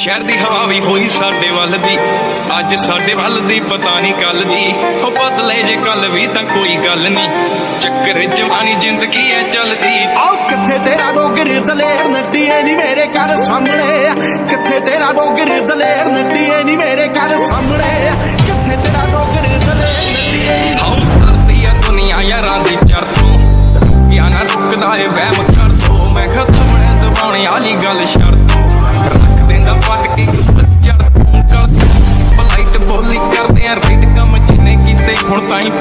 ਸ਼ਹਿਰ ਦੀ ਹਵਾ ਵੀ ਹੋਈ ਸਾਡੇ ਵੱਲ ਦੀ। ਅੱਜ ਸਾਡੇ ਵੱਲ ਦੀ ਪਤਾ ਨਹੀਂ ਕੱਲ ਦੀ। ਹੋ ਬਦਲੇ ਜੇ ਕੱਲ ਵੀ ਤਾਂ ਕੋਈ ਗੱਲ ਨਹੀਂ। ਚੱਕਰ ਜਵਾਨੀ ਜ਼ਿੰਦਗੀ ਐ ਚੱਲਦੀ। ਆਓ ਕਿੱਥੇ ਤੇਰਾ ਡੋਗਰ ਦਲੇਰ ਨੱਡੀਏ ਨਹੀਂ ਮੇਰੇ ਘਰ ਸਾਹਮਣੇ। ਕਿੱਥੇ ਤੇਰਾ ਡੋਗਰ ਦਲੇਰ ਨੱਡੀਏ ਨਹੀਂ ਮੇਰੇ ਘਰ ਸਾਹਮਣੇ। ਕਿੱਥੇ ਤੇਰਾ ਡੋਗਰ ਦਲੇਰ ਨੱਡੀਏ ਹਾਉ ਸਰਦੀ ਆ ਦੁਨੀਆ ਯਾਰਾਂ ਦੀ ਚਰਤੋਂ ਨਾ ਰੁਕਦਾ ਏ ਵਹਿਮ ਕਰ ਦੋ ਮੈਂ ਖਤਮ ਨੇ ਦਬਾਉਣੇ ਵਾਲੀ ਗੱਲ tá ter.